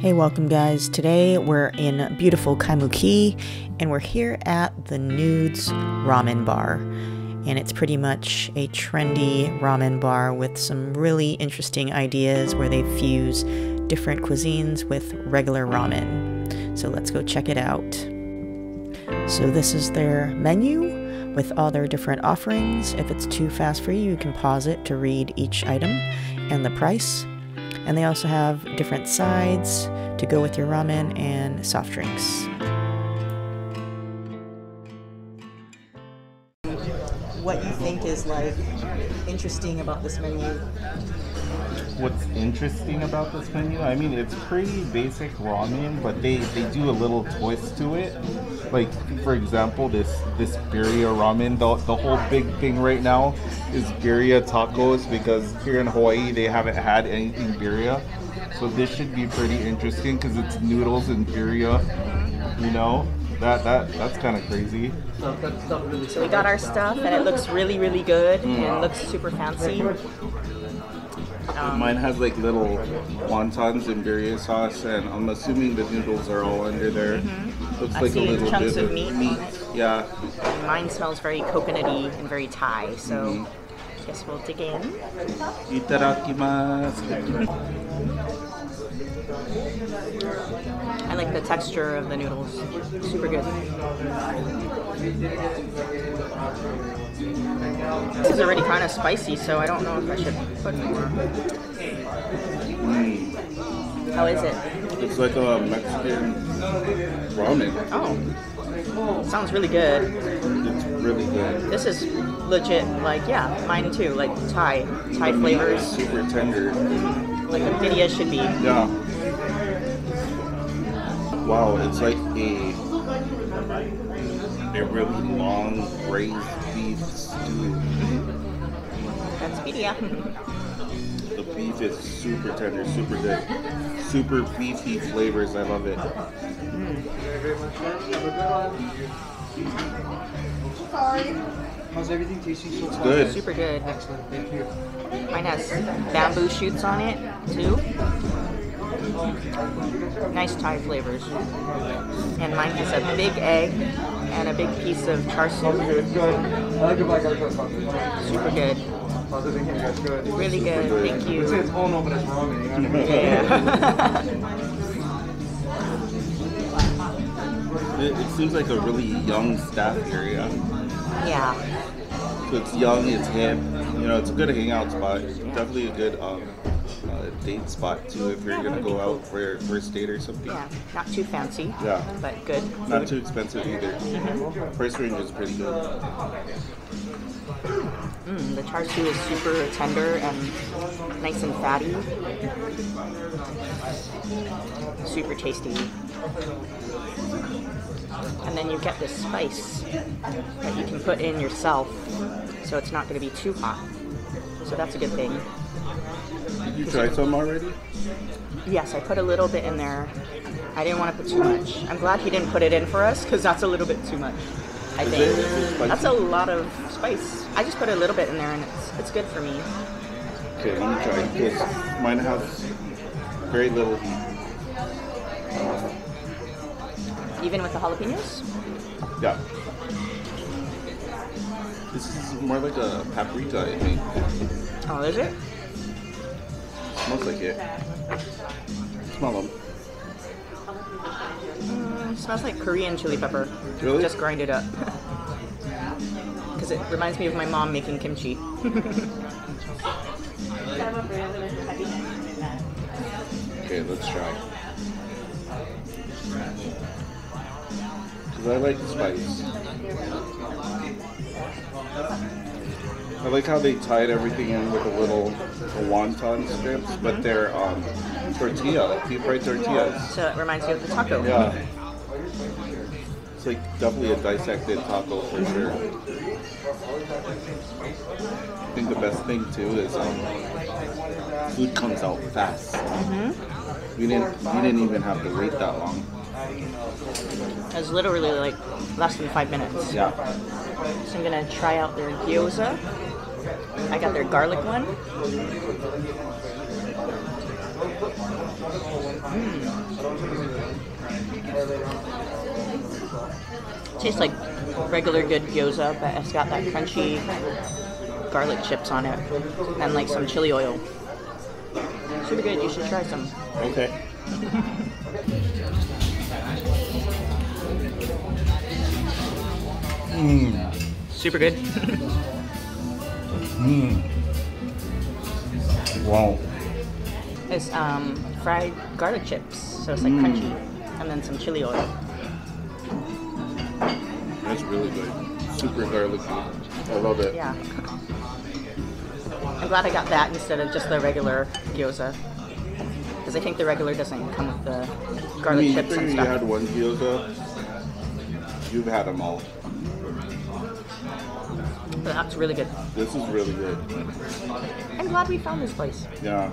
Hey, welcome guys. Today we're in beautiful Kaimuki and we're here at the Noods Ramen Bar. And it's pretty much a trendy ramen bar with some really interesting ideas where they fuse different cuisines with regular ramen. So let's go check it out. So this is their menu with all their different offerings. If it's too fast for you, you can pause it to read each item and the price. And they also have different sides to go with your ramen and soft drinks. What you think is like interesting about this menu? What's interesting about this menu? I mean, it's pretty basic ramen, but they, they do a little twist to it. Like, for example, this this birria ramen. The, the whole big thing right now is birria tacos because here in Hawaii they haven't had anything birria. So this should be pretty interesting because it's noodles and birria. You know, that that that's kind of crazy. So we got our stuff and it looks really, really good and mm. looks super fancy. Um, Mine has like little wontons and birria sauce, and I'm assuming the noodles are all under there. Looks I like a little chunks bit of meat. Yeah. Mine smells very coconutty and very Thai, so Mm-hmm. guess we'll dig in. Itadakimasu. I like the texture of the noodles. Super good. This is already kind of spicy, so I don't know if I should put more. How is it? It's like a Mexican ramen. Oh, sounds really good. It's really good. This is legit, like, yeah, mine too, like Thai. Thai flavors, Super tender. like a birria should be. Yeah. Wow, it's like a a really long braised beef stew. That's birria. The beef is super tender, super good. Super beefy flavors. I love it. How's everything tasting so far? Good. Super good. Excellent, thank you. Mine has bamboo shoots on it, too. Nice Thai flavors. And mine has a big egg and a big piece of char siu. Good, good. I like it like I got Super good. How's everything here. Good. Really good. Thank you. it's all no, but it's ramen. You know what I mean? Yeah. It, it seems like a really young staff area. yeah. So it's young, it's hip. You know, it's a good hangout spot. Definitely a good um, uh, date spot too if you're gonna go out for your first date or something. Yeah. Not too fancy. Yeah. But good. Not too expensive either. Price range is pretty good. Mm, the char siu is super tender and nice and fatty. Super tasty. And then you get this spice that you can put in yourself, so it's not going to be too hot. So that's a good thing. You tried some already? Yes, I put a little bit in there. I didn't want to put too much. I'm glad he didn't put it in for us because that's a little bit too much. I Is think that's a lot of spice. I just put a little bit in there and it's it's good for me. Okay, let me try this. Mine has very little heat. Even with the jalapenos? Yeah. This is more like a paprika, I think. Oh, is it? Smells like it. Smell them. Mm, smells like Korean chili pepper. Really? Just grind it up. Because it reminds me of my mom making kimchi. Okay, let's try. Cause I like the spice. I like how they tied everything in with a little wonton strips, but they're um, tortilla, deep fried tortillas. so it reminds me of the taco. Yeah. It's like definitely a dissected taco for sure. I think the best thing too is um, food comes out fast. We didn't we didn't even have to wait that long. It was literally like less than five minutes. Yeah. So I'm gonna try out their gyoza. I got their garlic one. Hmm. Tastes like regular good gyoza, but it's got that crunchy garlic chips on it and like some chili oil. Super good. You should try some. Okay. Super good. Wow. it's um, fried garlic chips, so it's like crunchy, and then some chili oil. That's really good. Super garlicky. I love it. Yeah. I'm glad I got that instead of just the regular gyoza. Because I think the regular doesn't come with the I garlic mean, you chips and you had one gyoza, you've had them all. That's really good. This is really good. I'm glad we found this place. Yeah.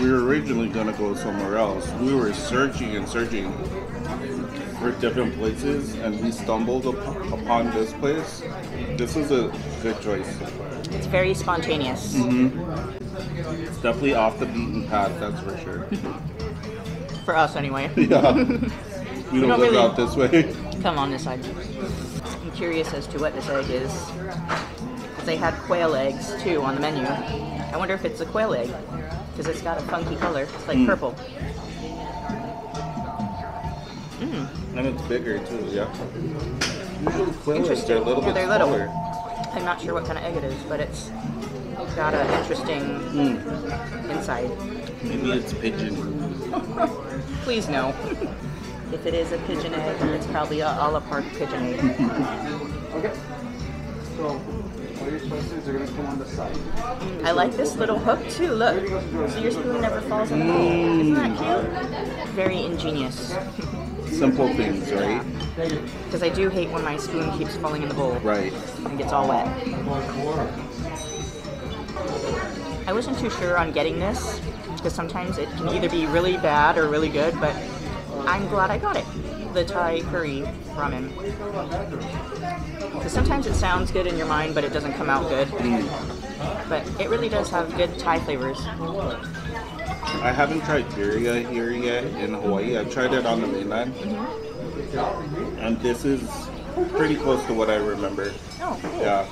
We were originally gonna go somewhere else. We were searching and searching for different places, and we stumbled up- upon this place. This is a good choice. It's very spontaneous. Mm-hmm. It's definitely off the beaten path, that's for sure. For us, anyway. yeah. We don't, don't live really- out this way. Come on this side. I'm curious as to what this egg is. Because they had quail eggs too on the menu. I wonder if it's a quail egg. Because it's got a funky color. It's like hmm. purple. Hmm. And it's bigger too, yeah. Usually quail eggs Interesting. are a little Yeah, bit they're little. I'm not sure what kind of egg it is, but it's got an interesting hmm. inside. Maybe it's pigeon. Please no. if it is a pigeon egg, then it's probably a a la carte pigeon egg. Okay. So, all your choices are gonna come on the side. I like this little hook too. Look, so your spoon never falls in the bowl. Isn't that mm. cute? Very ingenious. Simple things, right? Because I do hate when my spoon keeps falling in the bowl Right. and gets all wet. I wasn't too sure on getting this because sometimes it can either be really bad or really good, but I'm glad I got it. The Thai curry ramen. Because sometimes it sounds good in your mind, but it doesn't come out good. But it really does have good Thai flavors. I haven't tried birria here yet in Hawaii. I've tried it on the mainland. Mm-hmm. And this is pretty close to what I remember. Oh, cool. Yeah.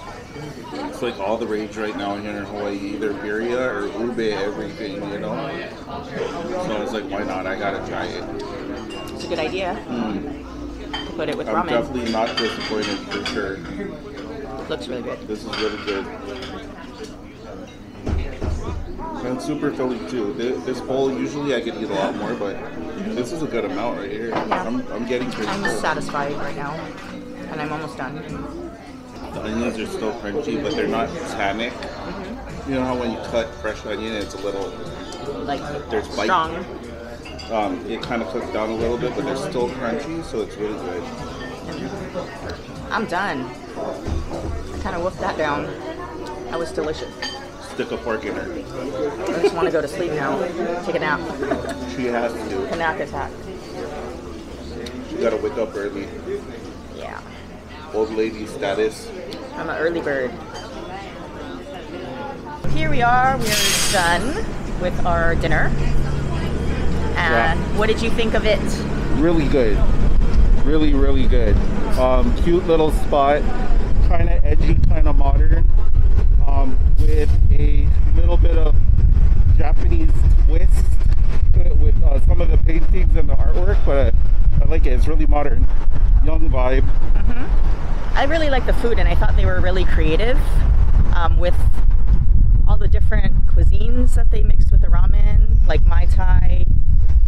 It's like all the rage right now here in Hawaii, either birria or ube everything, you know? So I was like, why not? I gotta try it. It's a good idea. To put it with I'm ramen. definitely not disappointed for sure. Looks really good. This is really good. And super filling too. This, bowl, usually I could eat a lot more, but this is a good amount right here. I'm, I'm getting pretty I'm full. satisfied right now. And I'm almost done. The onions are still crunchy, but they're not tannic. You know how when you cut fresh onion, it's a little, Like, There's bite. strong. um, it kind of cooks down a little bit, but they're still crunchy, so it's really good. I'm done. I kind of wolfed that down. That was delicious. Stick a fork in her. I just want to go to sleep now. Take a nap. She has to. A nap attack. She gotta wake up early. Yeah. Old lady status. I'm an early bird. Here we are. We're done with our dinner. And Yeah. what did you think of it? Really good. Really, really good. Um, cute little spot. Kind of edgy, kind of modern. Um, with a little bit of Japanese twist with uh, some of the paintings and the artwork, but I like it. It's really modern. Young vibe. I really like the food, and I thought they were really creative um, with all the different cuisines that they mixed with the ramen, like my Thai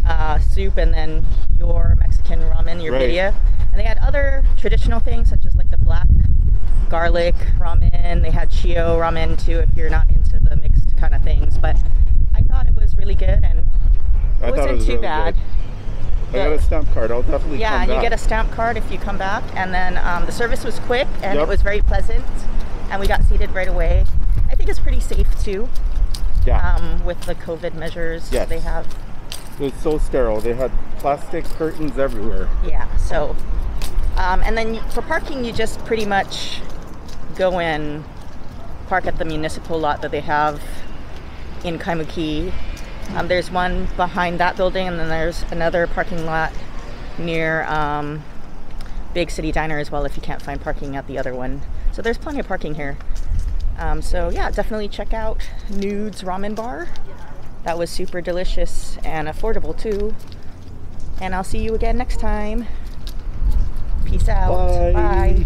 uh, soup, and then your Mexican ramen, your Right. birria. And they had other traditional things, such as like the black garlic ramen. They had shio ramen too, if you're not into the mixed kind of things. But I thought it was really good, and it thought wasn't it was too really bad. good. I got a stamp card. I'll definitely Yeah, you get a stamp card if you come back. And then um, the service was quick and Yep. it was very pleasant. And we got seated right away. I think it's pretty safe too yeah. um, with the COVID measures Yes. they have. it was so sterile. They had plastic curtains everywhere. Yeah, so. Um, and then for parking, you just pretty much go in park at the municipal lot that they have in Kaimuki. Um, there's one behind that building, and then there's another parking lot near um, Big City Diner as well if you can't find parking at the other one. So there's plenty of parking here. Um, so yeah, definitely check out Noods Ramen Bar. That was super delicious and affordable too. And I'll see you again next time. Peace out. Bye. Bye.